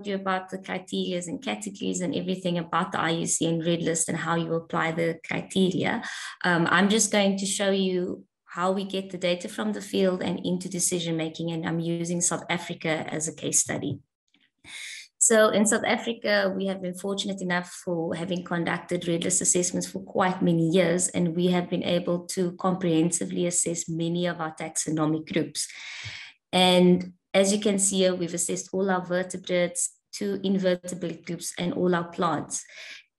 told you about the criteria and categories and everything about the IUCN Red List and how you apply the criteria. Um, I'm just going to show you how we get the data from the field and into decision making, and I'm using South Africa as a case study. So in South Africa, we have been fortunate enough for having conducted red list assessments for quite many years, and we have been able to comprehensively assess many of our taxonomic groups. And as you can see here, we've assessed all our vertebrates, two invertebrate groups, and all our plants.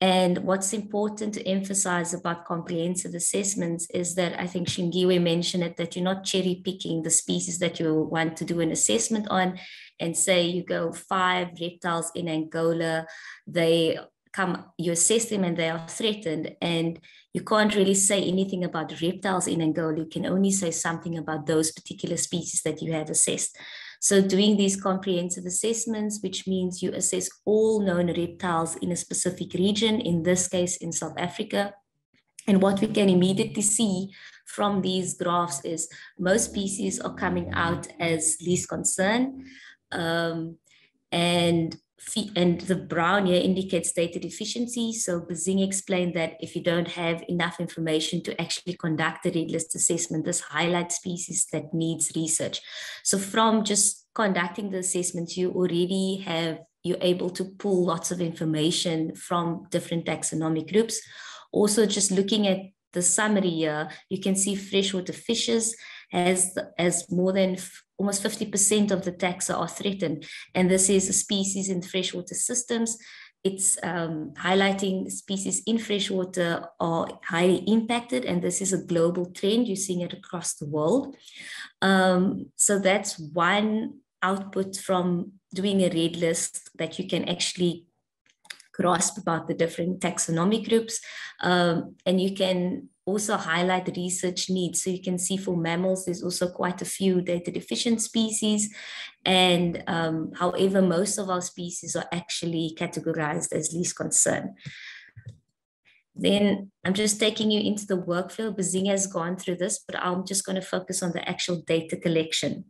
And what's important to emphasize about comprehensive assessments is that I think Hlengiwe mentioned it that you're not cherry picking the species that you want to do an assessment on. And say you go five reptiles in Angola, they come, you assess them and they are threatened. And you can't really say anything about reptiles in Angola. You can only say something about those particular species that you have assessed. So doing these comprehensive assessments, which means you assess all known reptiles in a specific region, in this case in South Africa. And what we can immediately see from these graphs is most species are coming out as least concern. Um, and and the brown here indicates data deficiency. So Bazing explained that if you don't have enough information to actually conduct a red list assessment, this highlights species that needs research. So from just conducting the assessments, you already have, you're able to pull lots of information from different taxonomic groups. Also just looking at the summary here, you can see freshwater fishes as, as more than almost 50% of the taxa are threatened. And this is a species in freshwater systems. It's um, highlighting species in freshwater are highly impacted, and this is a global trend. You're seeing it across the world. Um, so that's one output from doing a red list that you can actually grasp about the different taxonomic groups. Um, and you can also highlight the research needs. So you can see for mammals, there's also quite a few data deficient species. And um, however, most of our species are actually categorized as least concern. Then I'm just taking you into the workflow. Bazing has gone through this, but I'm just going to focus on the actual data collection.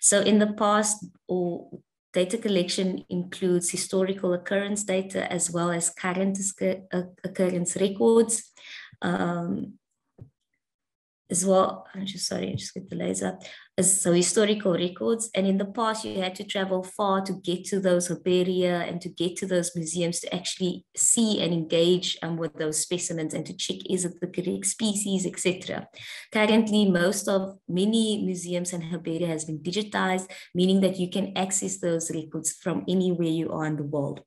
So in the past, or data collection includes historical occurrence data as well as current occurrence records um, as well. I'm just sorry, I just get the laser. As, so historical records. And in the past, you had to travel far to get to those herbaria and to get to those museums to actually see and engage um, with those specimens and to check is it the correct species, etc. Currently, most of many museums and herbaria has been digitized, meaning that you can access those records from anywhere you are in the world.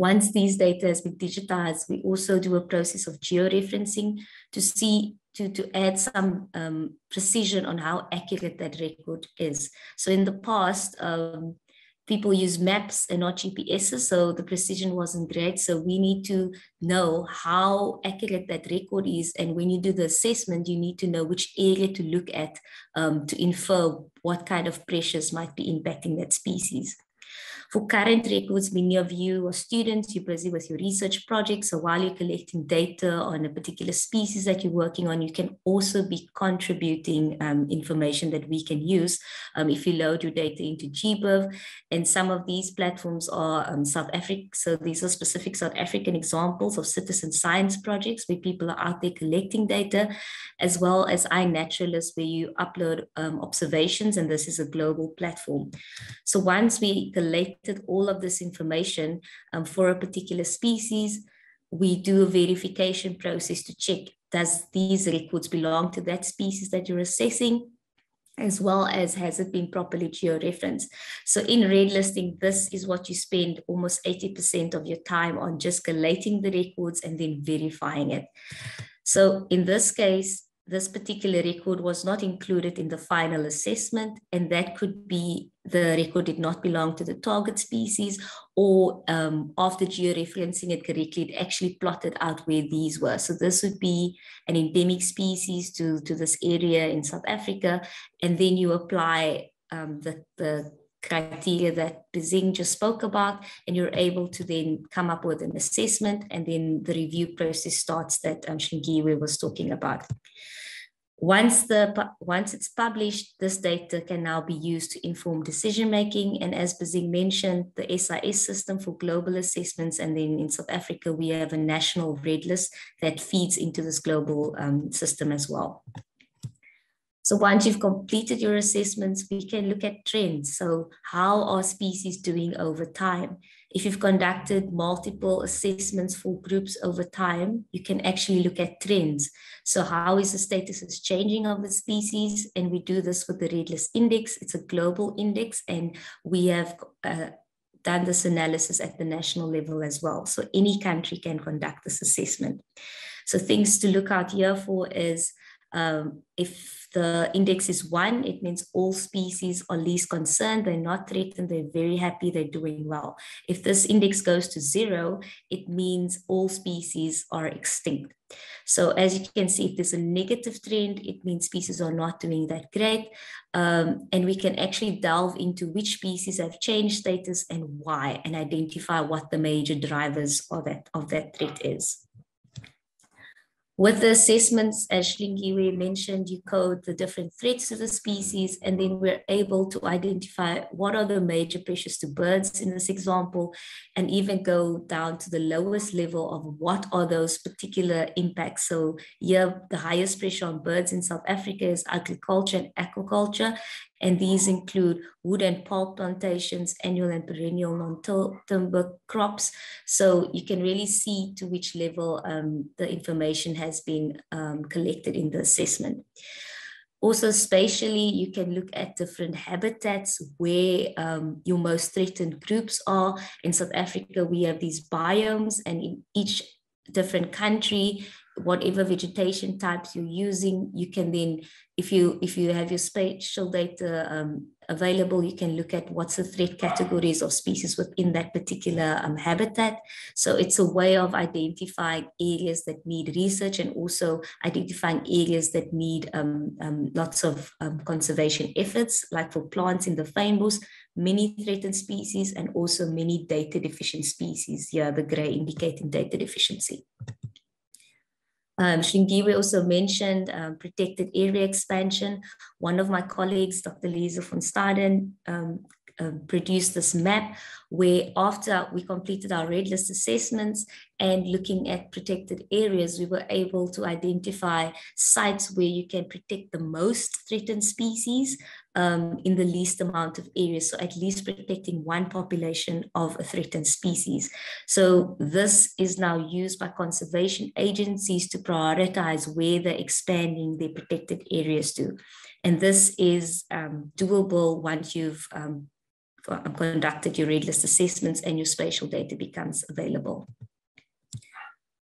Once these data has been digitized, we also do a process of georeferencing to see to, to add some um, precision on how accurate that record is. So in the past, um, people use maps and not GPSs, so the precision wasn't great. So we need to know how accurate that record is. And when you do the assessment, you need to know which area to look at um, to infer what kind of pressures might be impacting that species. For current records, many of you are students, you're busy with your research projects. So while you're collecting data on a particular species that you're working on, you can also be contributing um, information that we can use um, if you load your data into GBIF. And some of these platforms are um, South Africa. So these are specific South African examples of citizen science projects where people are out there collecting data, as well as iNaturalist, where you upload um, observations. And this is a global platform. So once we collect collected all of this information um, for a particular species, we do a verification process to check does these records belong to that species that you're assessing as well as has it been properly georeferenced. So in red listing, this is what you spend almost 80% of your time on just collating the records and then verifying it. So in this case, this particular record was not included in the final assessment, and that could be the record did not belong to the target species, or um, after georeferencing it correctly, it actually plotted out where these were. So this would be an endemic species to, to this area in South Africa, and then you apply um, the, the criteria that Bazing just spoke about, and you're able to then come up with an assessment, and then the review process starts that um, Hlengiwe was talking about. Once, the, once it's published, this data can now be used to inform decision making. And as Bazing mentioned, the SIS system for global assessments. And then in South Africa, we have a national red list that feeds into this global um, system as well. So once you've completed your assessments, we can look at trends. So how are species doing over time? If you've conducted multiple assessments for groups over time, you can actually look at trends. So how is the status is changing of the species? And we do this with the Red List Index. It's a global index and we have uh, done this analysis at the national level as well. So any country can conduct this assessment. So things to look out here for is um, if the index is one, it means all species are least concerned. They're not threatened. They're very happy. They're doing well. If this index goes to zero, it means all species are extinct. So as you can see, if there's a negative trend, it means species are not doing that great. Um, and we can actually delve into which species have changed status and why, and identify what the major drivers of that, of that threat is. With the assessments, as Hlengiwe mentioned, you code the different threats to the species, and then we're able to identify what are the major pressures to birds in this example, and even go down to the lowest level of what are those particular impacts. So here, the highest pressure on birds in South Africa is agriculture and aquaculture, and these include wood and pulp plantations, annual and perennial non-timber crops. So you can really see to which level um, the information has been um, collected in the assessment. Also, spatially, you can look at different habitats where um, your most threatened groups are. In South Africa, we have these biomes, and in each different country, whatever vegetation types you're using, you can then, if you if you have your spatial data um, available, you can look at what's the threat categories of species within that particular um, habitat. So it's a way of identifying areas that need research and also identifying areas that need um, um lots of um, conservation efforts, like for plants in the fynbos, many threatened species and also many data deficient species. Here, the gray indicating data deficiency. Um, Hlengiwe also mentioned um, protected area expansion. One of my colleagues, Dr. Lize von Staden, um, uh, produced this map where after we completed our red list assessments and looking at protected areas, we were able to identify sites where you can protect the most threatened species um, in the least amount of areas. So at least protecting one population of a threatened species. So this is now used by conservation agencies to prioritize where they're expanding their protected areas to. And this is um, doable once you've um, conducted your red list assessments and your spatial data becomes available.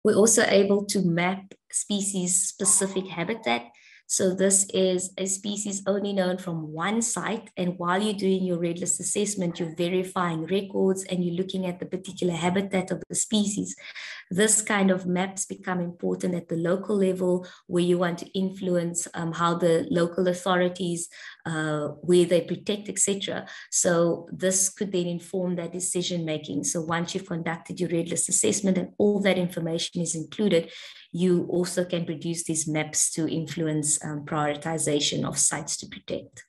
We're also able to map species specific habitat so this is a species only known from one site. And while you're doing your red list assessment, you're verifying records and you're looking at the particular habitat of the species. This kind of maps become important at the local level where you want to influence um, how the local authorities, uh, where they protect, etc. So this could then inform that decision making. So once you've conducted your red list assessment and all that information is included, you also can produce these maps to influence um, prioritization of sites to protect.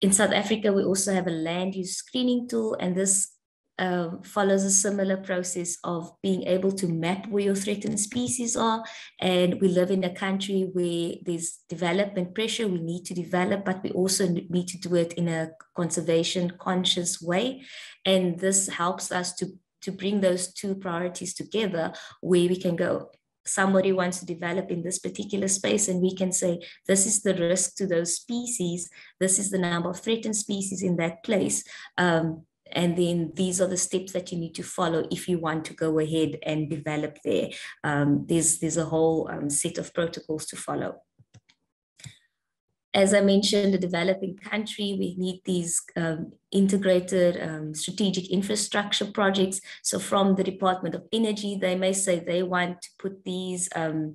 In South Africa, we also have a land use screening tool, and this uh, follows a similar process of being able to map where your threatened species are. And we live in a country where there's development pressure, we need to develop, but we also need to do it in a conservation conscious way. And this helps us to to bring those two priorities together where we can go. Somebody wants to develop in this particular space and we can say this is the risk to those species. This is the number of threatened species in that place. Um, and then these are the steps that you need to follow if you want to go ahead and develop there. Um, there's there's a whole um, set of protocols to follow as I mentioned, a developing country, we need these um, integrated um, strategic infrastructure projects. So from the Department of Energy, they may say they want to put these um,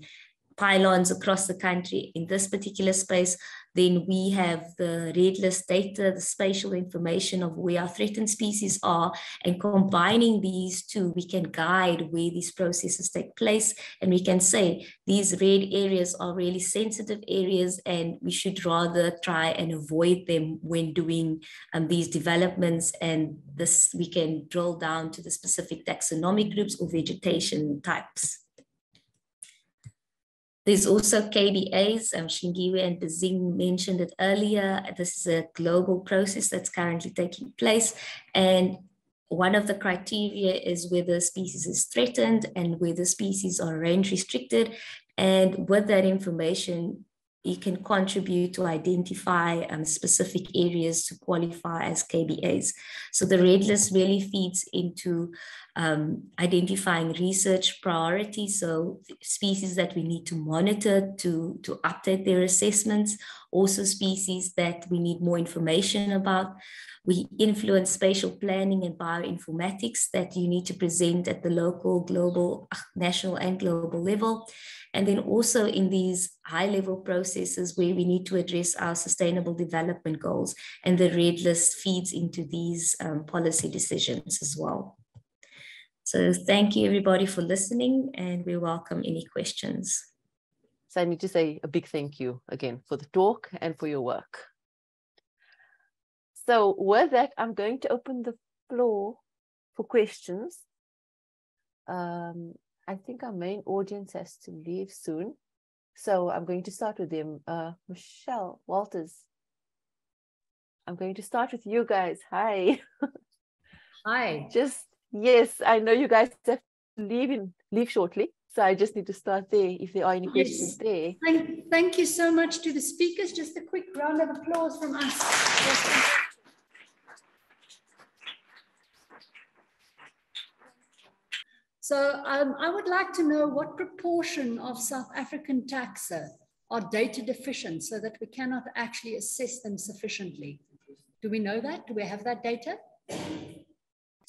pylons across the country in this particular space. Then we have the red list data, the spatial information of where our threatened species are, and combining these two, we can guide where these processes take place. And we can say these red areas are really sensitive areas, and we should rather try and avoid them when doing um, these developments. And this we can drill down to the specific taxonomic groups or vegetation types. There's also KBAs, um, Hlengiwe and Bazing mentioned it earlier. This is a global process that's currently taking place. And one of the criteria is whether species is threatened and whether species are range restricted. And with that information, you can contribute to identify um, specific areas to qualify as KBAs. So the red list really feeds into um, identifying research priorities, so species that we need to monitor to, to update their assessments, also species that we need more information about. We influence spatial planning and bioinformatics that you need to present at the local, global, national and global level. And then also in these high level processes where we need to address our sustainable development goals. And the red list feeds into these um, policy decisions as well. So thank you everybody for listening and we welcome any questions. So I need to say a big thank you again for the talk and for your work. So with that, I'm going to open the floor for questions. Um, I think our main audience has to leave soon. So I'm going to start with them. Uh, Michelle Walters. I'm going to start with you guys. Hi. Hi. Just yes, I know you guys have to leave in leave shortly. So I just need to start there if there are any questions there. Thank, thank you so much to the speakers. Just a quick round of applause from us. So um, I would like to know what proportion of South African taxa are data deficient so that we cannot actually assess them sufficiently. Do we know that? Do we have that data?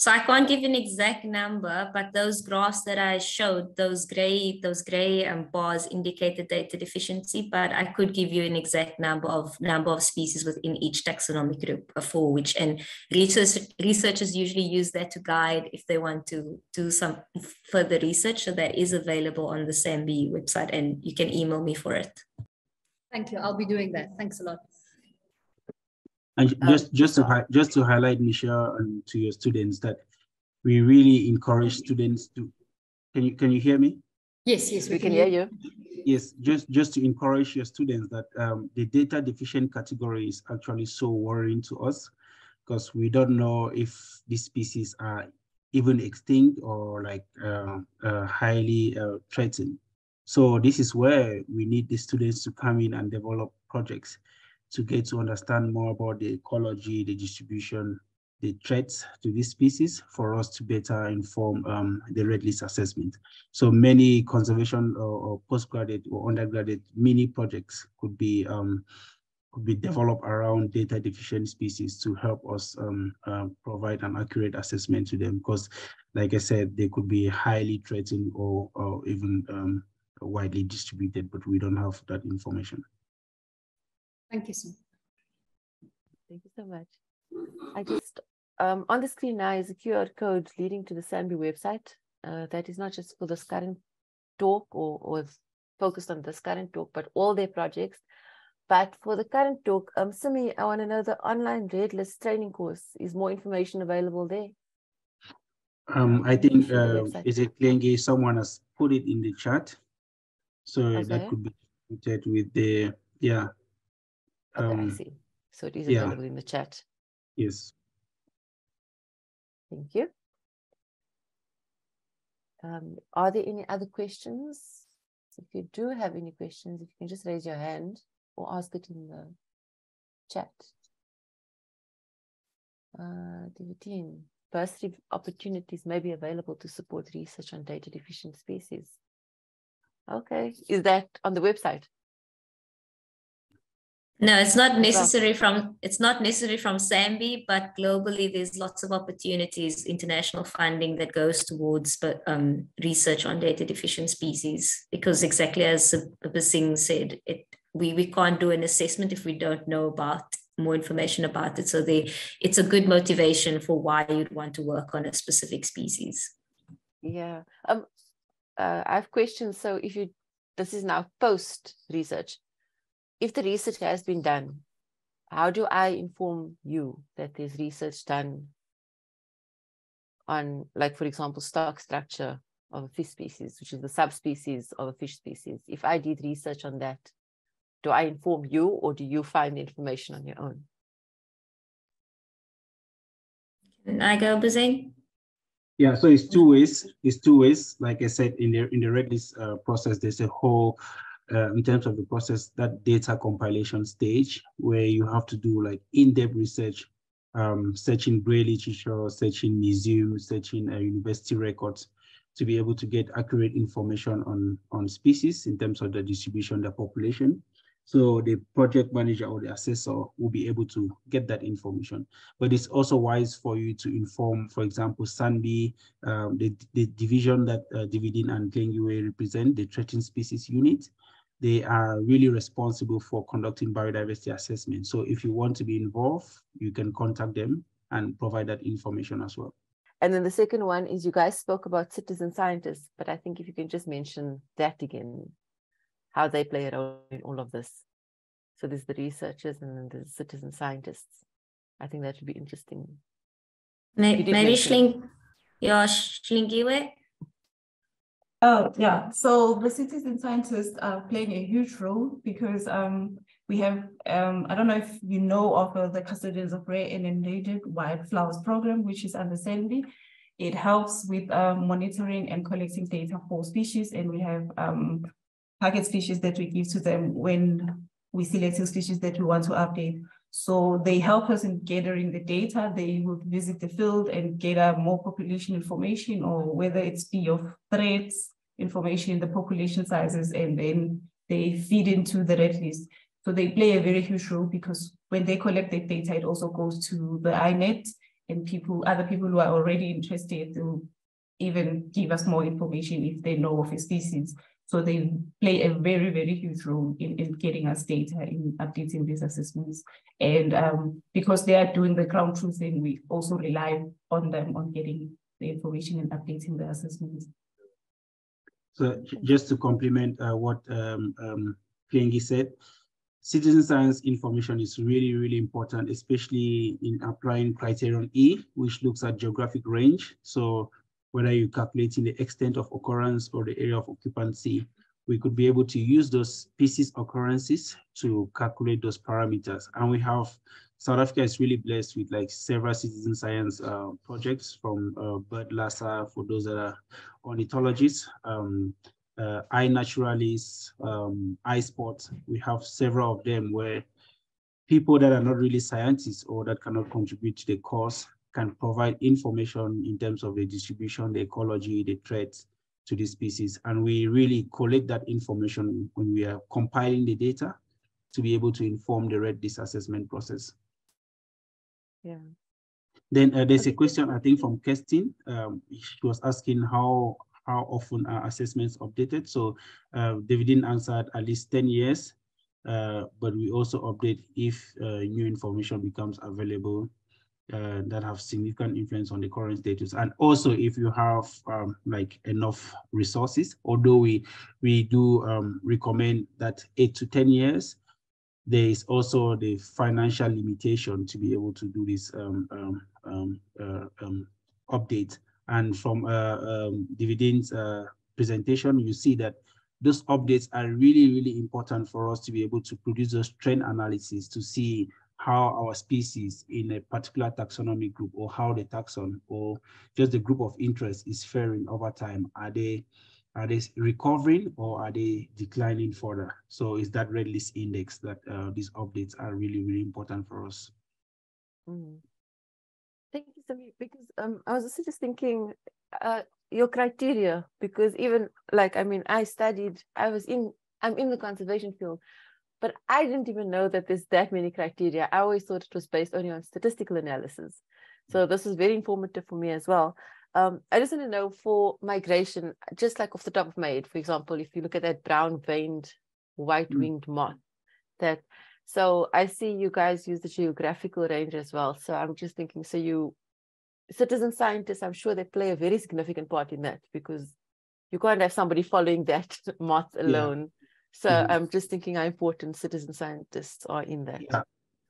So I can't give an exact number, but those graphs that I showed, those gray, those gray um, bars indicated data deficiency, but I could give you an exact number of number of species within each taxonomic group for which, and research, researchers usually use that to guide if they want to do some further research. So that is available on the SANBI website and you can email me for it. Thank you. I'll be doing that. Thanks a lot. And uh, just just to just to highlight, Michelle, and to your students that we really encourage students to. Can you can you hear me? Yes, yes, we, we can, can hear you. Yes, just just to encourage your students that um, the data deficient category is actually so worrying to us because we don't know if these species are even extinct or like uh, uh, highly uh, threatened. So this is where we need the students to come in and develop projects to get to understand more about the ecology, the distribution, the threats to these species for us to better inform um, the red list assessment. So many conservation or, or postgraduate or undergraduate mini projects could be um, could be developed around data deficient species to help us um, uh, provide an accurate assessment to them because like I said, they could be highly threatened or, or even um, widely distributed, but we don't have that information. Thank you, sir. Thank you so much. I just, um, on the screen now is a QR code leading to the SANBI website. Uh, that is not just for this current talk or, or focused on this current talk, but all their projects. But for the current talk, um, Simi, I want to know the online red list training course. Is more information available there? Um, I think, uh, is it Klenge? Someone has put it in the chat. So okay. that could be with the, yeah, Okay, um, I see. So it is yeah. available in the chat. Yes. Thank you. Um, are there any other questions? If you do have any questions, if you can just raise your hand or ask it in the chat. Uh, bursary opportunities may be available to support research on data deficient species. Okay, is that on the website? No, it's not necessary from it's not necessary from SANBI, but globally there's lots of opportunities, international funding that goes towards but um, research on data deficient species. Because exactly as Basing said, it we, we can't do an assessment if we don't know about more information about it. So they, it's a good motivation for why you'd want to work on a specific species. Yeah. Um, uh, I have questions. So if you, this is now post research, if the research has been done, how do I inform you that there's research done on, like, for example, stock structure of a fish species, which is the subspecies of a fish species? If I did research on that, do I inform you or do you find the information on your own? Can I go, Bazing? Yeah, so it's two ways. It's two ways. Like I said, in the in the red list uh, process, there's a whole uh, in terms of the process that data compilation stage where you have to do like in-depth research, um, searching gray literature, searching museums, searching uh, university records to be able to get accurate information on on species in terms of the distribution, the population. So the project manager or the assessor will be able to get that information. But it's also wise for you to inform, for example, SANBI, um, the, the division that uh, Dewidine and Hlengiwe represent, the threatened species unit. They are really responsible for conducting biodiversity assessment. So if you want to be involved, you can contact them and provide that information as well. And then the second one is you guys spoke about citizen scientists, but I think if you can just mention that again, how they play a role in all of this. So there's the researchers and then the citizen scientists. I think that would be interesting. Maybe, maybe Schling, yeah, Hlengiwe. Oh, yeah. So the citizen scientists are playing a huge role because um, we have, um, I don't know if you know of uh, the Custodians of Rare and Endangered Wildflowers program, which is under SANBI. It helps with um, monitoring and collecting data for species, and we have um, target species that we give to them when we select species that we want to update. So they help us in gathering the data. They would visit the field and gather more population information or whether it's be of threats, information, the population sizes, and then they feed into the red list. So they play a very huge role because when they collect the data, it also goes to the INET and people, other people who are already interested to even give us more information if they know of a species. So they play a very, very huge role in, in getting us data, in updating these assessments. And um, because they are doing the ground truthing, we also rely on them on getting the information and updating the assessments. So just to complement uh, what um, um, said, citizen science information is really, really important, especially in applying criterion E, which looks at geographic range. So whether you're calculating the extent of occurrence or the area of occupancy, we could be able to use those species occurrences to calculate those parameters. And we have, South Africa is really blessed with like several citizen science uh, projects from uh, BirdLasser for those that are ornithologists, um, uh, iNaturalist, um, iSpot. We have several of them where people that are not really scientists or that cannot contribute to the course can provide information in terms of the distribution, the ecology, the threats to the species. And we really collect that information when we are compiling the data to be able to inform the red list assessment process. Yeah. Then uh, there's a question, I think, from Kirsten. Um, she was asking how how often are assessments updated? So uh, Dewidine answered at least 10 years, uh, but we also update if uh, new information becomes available uh, that have significant influence on the current status. And also if you have um, like enough resources, although we, we do um, recommend that eight to 10 years, there is also the financial limitation to be able to do this um, um, um uh, um, update. And from uh, Dewidine's uh, presentation, you see that those updates are really, really important for us to be able to produce those trend analysis to see how our species in a particular taxonomic group or how the taxon or just the group of interest is faring over time. Are they are they recovering or are they declining further? So is that red list index that uh, these updates are really, really important for us. Mm. Thank you, Samir, because um, I was also just thinking uh, your criteria, because even like, I mean, I studied, I was in, I'm in the conservation field, but I didn't even know that there's that many criteria. I always thought it was based only on statistical analysis. So this is very informative for me as well. Um, I just want to know for migration, just like off the top of my head, for example, if you look at that brown veined white winged mm. moth, that. So I see you guys use the geographical range as well. So I'm just thinking, so you citizen scientists, I'm sure they play a very significant part in that because you can't have somebody following that moth alone. So mm-hmm. I'm just thinking how important citizen scientists are in that. Yeah.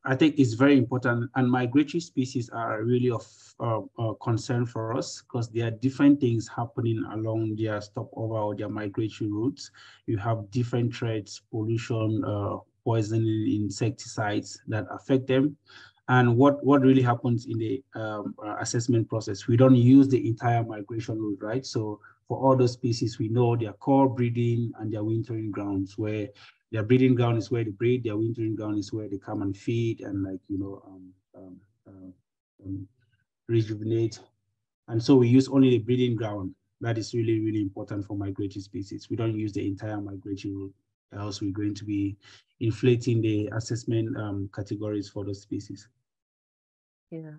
I think it's very important, and migratory species are really of uh, uh, concern for us because there are different things happening along their stopover or their migratory routes. You have different threats, pollution, uh, poisoning, insecticides that affect them. And what, what really happens in the um, uh, assessment process, we don't use the entire migration route, right? So for all those species, we know their core breeding and their wintering grounds where their breeding ground is where they breed, their wintering ground is where they come and feed and like, you know, um, um, uh, um, rejuvenate. And so we use only the breeding ground. That is really, really important for migratory species. We don't use the entire migratory route, else we're going to be inflating the assessment um, categories for those species. Yeah.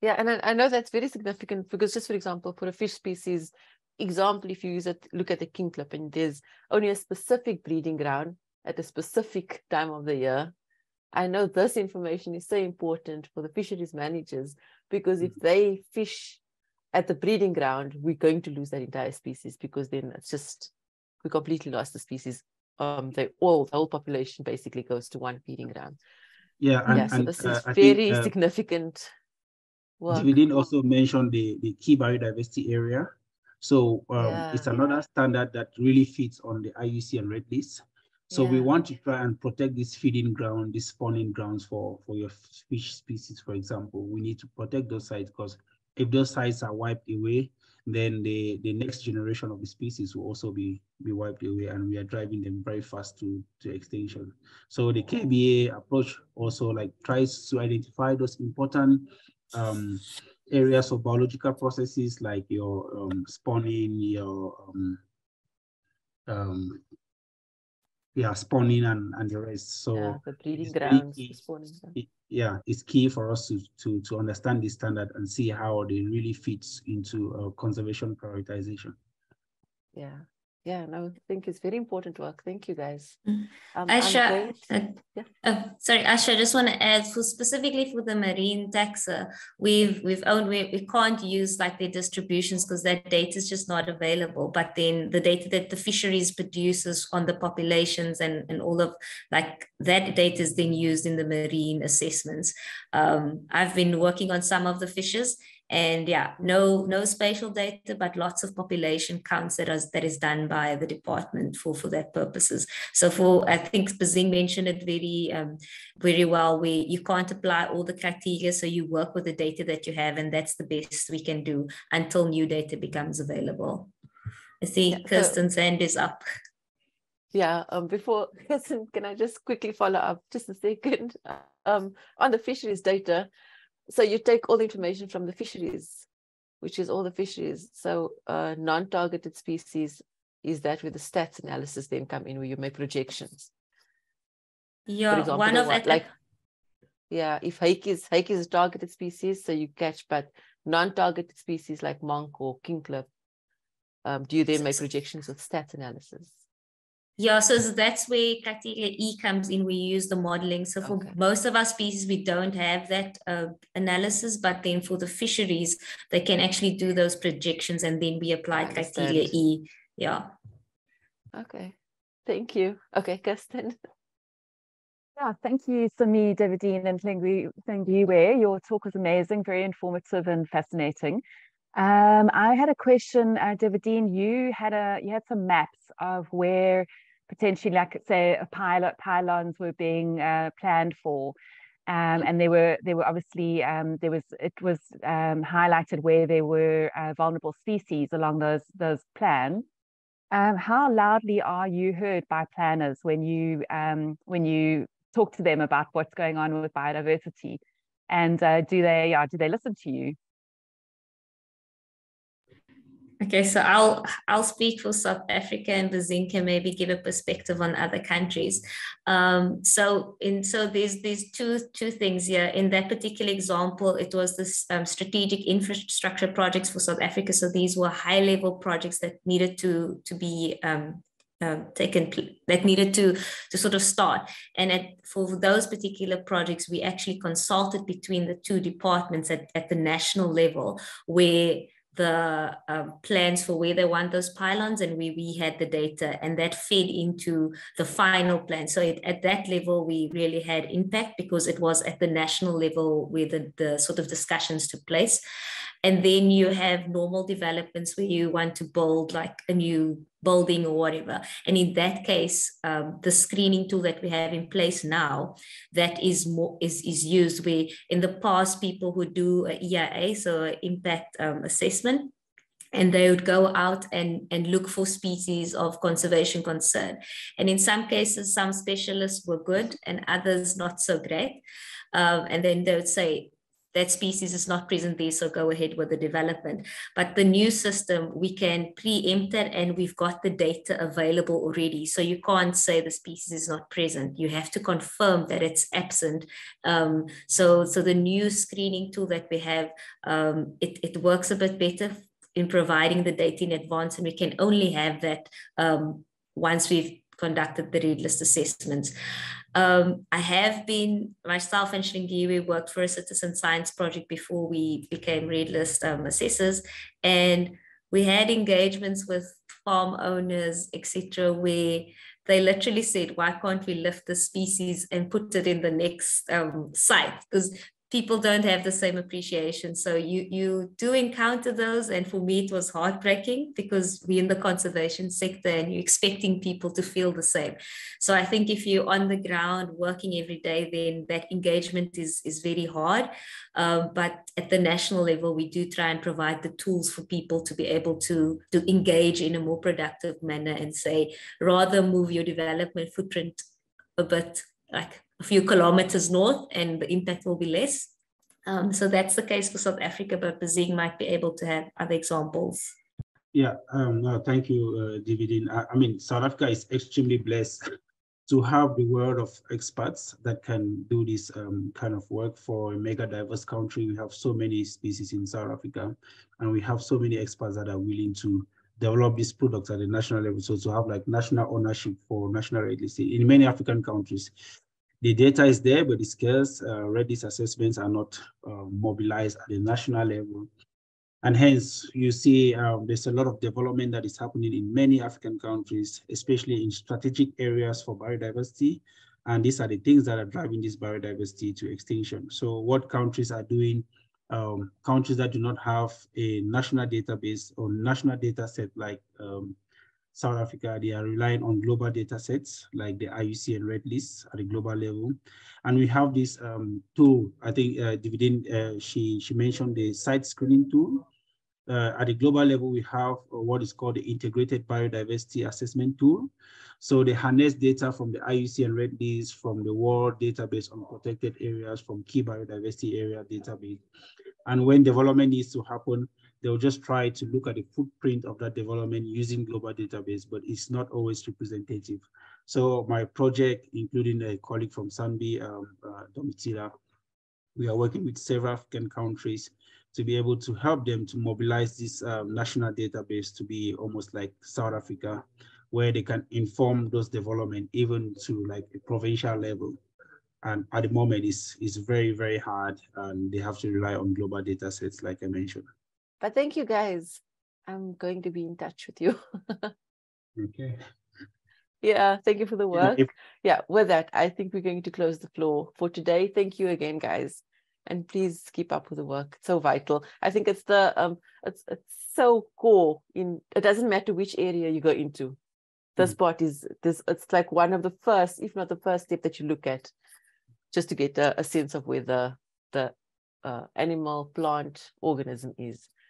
Yeah, and I, I know that's very significant because just for example, for a fish species, example, if you use it, look at the kingklip and there's only a specific breeding ground at a specific time of the year. I know this information is so important for the fisheries managers because if mm. they fish at the breeding ground, we're going to lose that entire species because then it's just we completely lost the species. Um, they all the whole population basically goes to one feeding ground. Yeah, and, yeah. So and, this uh, is very think, uh, significant. Work. We didn't also mention the the key biodiversity area. So um, yeah. it's another standard that really fits on the IUCN Red List. So yeah. we want to try and protect this feeding ground, these spawning grounds for, for your fish species, for example. We need to protect those sites because if those sites are wiped away, then the, the next generation of the species will also be, be wiped away and we are driving them very fast to, to extinction. So the KBA approach also like tries to identify those important um, areas of biological processes like your um, spawning, your um, um, yeah, spawning and, and the rest. So yeah, the breeding grounds, key, spawning. It, yeah, it's key for us to, to, to understand the standard and see how they really fits into uh, conservation prioritization. Yeah, yeah, no, I think it's very important work. Thank you, guys. Mm. Um, Asha, uh, yeah. oh, sorry, Asha, I just want to add for specifically for the marine taxa, we've we've owned we, we can't use like the distributions because that data is just not available. But then the data that the fisheries produces on the populations and and all of like that data is then used in the marine assessments. Um, I've been working on some of the fishes and yeah no no spatial data but lots of population counts that is that is done by the department for for that purposes. So for i think Bazing mentioned it very um, very well where you can't apply all the criteria so you work with the data that you have and that's the best we can do until new data becomes available. I see yeah, kirsten's so, hand is up. Yeah um before kirsten can i just quickly follow up just a second? Um on the fisheries data so you take all the information from the fisheries, which is all the fisheries. So uh, non-targeted species is that with the stats analysis then come in where you make projections. Yeah, example, one of what, like yeah, if hake is hake is a targeted species, so you catch, but non-targeted species like monk or kingklip, um, do you then make projections with stats analysis? Yeah, so that's where criteria E comes in. We use the modeling. So for okay. most of our species, we don't have that uh, analysis, but then for the fisheries, they can actually do those projections and then we apply criteria E. Yeah. Okay. Thank you. Okay, Kirsten. Yeah, thank you, Sami, Dewidine, and Hlengiwe. Your talk was amazing, very informative and fascinating. Um, I had a question, uh, Dewidine. You had a you had some maps of where potentially like say a pilot pylons were being uh, planned for um, and they were there were obviously um, there was it was um, highlighted where there were uh, vulnerable species along those those plans. Um, how loudly are you heard by planners when you um, when you talk to them about what's going on with biodiversity, and uh, do they uh, do they listen to you? Okay, so I'll I'll speak for South Africa and Bazinka maybe give a perspective on other countries. Um, so in so there's these two two things here. In that particular example, it was this um, strategic infrastructure projects for South Africa. So these were high level projects that needed to to be um, um, taken that needed to to sort of start and at, for those particular projects we actually consulted between the two departments at, at the national level where the um, plans for where they want those pylons and we, we had the data and that fed into the final plan. So it, at that level, we really had impact because it was at the national level where the, the sort of discussions took place. And then you have normal developments where you want to build like a new building or whatever. And in that case, um, the screening tool that we have in place now that is more is, is used where in the past people who do a EIA, so impact um, assessment, and they would go out and, and look for species of conservation concern. And in some cases, some specialists were good and others not so great. Um, and then they would say, that species is not present there, so go ahead with the development. But the new system, we can preempt it and we've got the data available already. So you can't say the species is not present. You have to confirm that it's absent. Um, so, so the new screening tool that we have, um, it, it works a bit better in providing the data in advance, and we can only have that um, once we've conducted the red list assessments. Um, I have been, myself and Hlengiwe worked for a citizen science project before we became red list um, assessors. And we had engagements with farm owners, etc., where they literally said, why can't we lift the species and put it in the next um, site? Because people don't have the same appreciation. So you you do encounter those and for me it was heartbreaking because we're in the conservation sector and you're expecting people to feel the same. So i think if you're on the ground working every day then that engagement is is very hard. Um, but at the national level we do try and provide the tools for people to be able to to engage in a more productive manner and say rather move your development footprint a bit like a few kilometers north and the impact will be less. Um, so that's the case for South Africa, but Bazing might be able to have other examples. Yeah, um, no, thank you, uh, Dewidine. I, I, mean, South Africa is extremely blessed to have the world of experts that can do this um, kind of work for a mega diverse country. We have so many species in South Africa, and we have so many experts that are willing to develop these products at the national level. So to have like national ownership for national release in many African countries, the data is there, but the scarce. Uh, red assessments are not uh, mobilized at the national level. And hence, you see um, there's a lot of development that is happening in many African countries, especially in strategic areas for biodiversity. And these are the things that are driving this biodiversity to extinction. So what countries are doing, um, countries that do not have a national database or national data set like um, South Africa, they are relying on global data sets like the IUCN Red List at the global level. And we have this um, tool, I think uh, Dewidine, uh, she, she mentioned the site screening tool. Uh, at the global level, we have uh, what is called the Integrated Biodiversity Assessment Tool. So they harness data from the IUCN Red List, from the World Database on Protected Areas, from Key Biodiversity Area Database. And when development needs to happen, they'll just try to look at the footprint of that development using global database, but it's not always representative. So my project, including a colleague from SANBI, um, uh, Domitilla, we are working with several African countries to be able to help them to mobilize this um, national database to be almost like South Africa, where they can inform those development even to like a provincial level. And at the moment, it's, it's very, very hard and they have to rely on global data sets, like I mentioned. But thank you guys. I'm going to be in touch with you. okay. Yeah, thank you for the work. Yeah, with that, I think we're going to close the floor for today. Thank you again, guys. And please keep up with the work. It's so vital. I think it's the um it's it's so core in it doesn't matter which area you go into. This mm. part is this it's like one of the first, if not the first step that you look at, just to get a, a sense of where the the uh, animal, plant, organism is.